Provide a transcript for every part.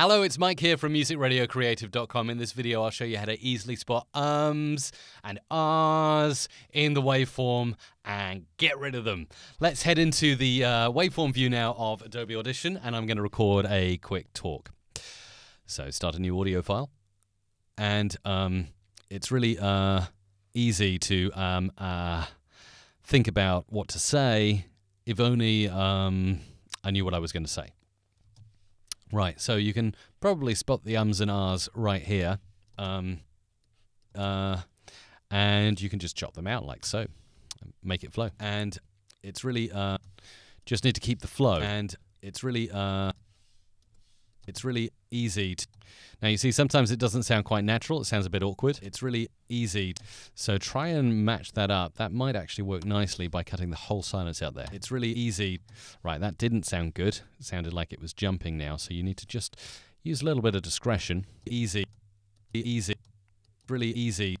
Hello, it's Mike here from musicradiocreative.com. In this video, I'll show you how to easily spot ums and ahs in the waveform and get rid of them. Let's head into the uh, waveform view now of Adobe Audition, and I'm going to record a quick talk. So, start a new audio file, and um, it's really uh, easy to um, uh, think about what to say if only um, I knew what I was going to say. Right, so you can probably spot the ums and ahs right here. Um, uh, and you can just chop them out like so, make it flow. And it's really, uh, just need to keep the flow. And it's really, uh, it's really easy. To, now you see, sometimes it doesn't sound quite natural. It sounds a bit awkward. It's really easy. So try and match that up. That might actually work nicely by cutting the whole silence out there. It's really easy. Right, that didn't sound good. It sounded like it was jumping now. So you need to just use a little bit of discretion. Easy, easy, really easy.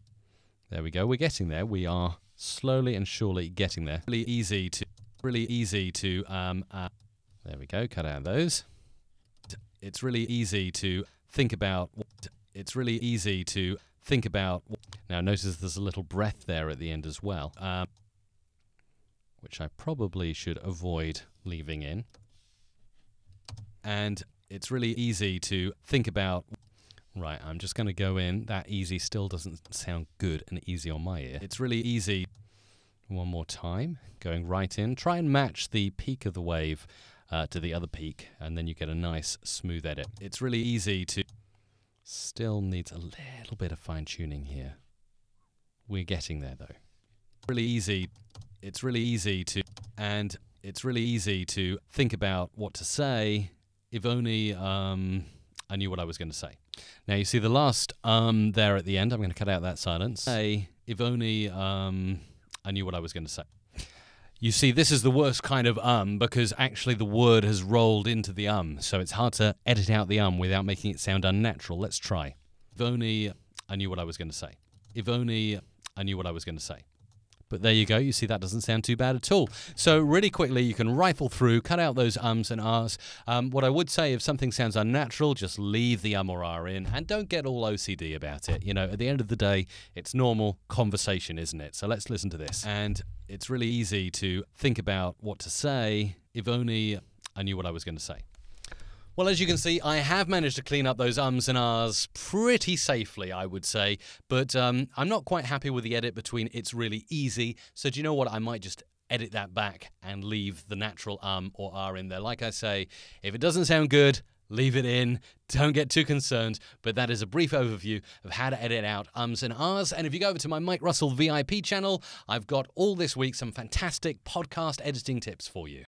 There we go. We're getting there. We are slowly and surely getting there. Really easy to, really easy to, um, uh, there we go. Cut out those it's really easy to think about. what It's really easy to think about. Now, notice there's a little breath there at the end as well, um, which I probably should avoid leaving in. And it's really easy to think about. Right, I'm just going to go in. That easy still doesn't sound good and easy on my ear. It's really easy. One more time, going right in. Try and match the peak of the wave uh, to the other peak, and then you get a nice smooth edit. It's really easy to. Still needs a little bit of fine tuning here. We're getting there though. Really easy. It's really easy to, and it's really easy to think about what to say. If only um, I knew what I was going to say. Now you see the last um there at the end. I'm going to cut out that silence. Say, if only um, I knew what I was going to say. You see, this is the worst kind of um because actually the word has rolled into the um, so it's hard to edit out the um without making it sound unnatural. Let's try. If only I knew what I was going to say. If only I knew what I was going to say. But there you go. You see, that doesn't sound too bad at all. So, really quickly, you can rifle through, cut out those ums and ahs. Um, what I would say, if something sounds unnatural, just leave the um or ah in and don't get all OCD about it. You know, at the end of the day, it's normal conversation, isn't it? So, let's listen to this. And it's really easy to think about what to say if only I knew what I was going to say. Well, as you can see, I have managed to clean up those ums and ahs pretty safely, I would say. But um, I'm not quite happy with the edit between it's really easy. So do you know what? I might just edit that back and leave the natural um or ah in there. Like I say, if it doesn't sound good, leave it in. Don't get too concerned. But that is a brief overview of how to edit out ums and ahs. And if you go over to my Mike Russell VIP channel, I've got all this week some fantastic podcast editing tips for you.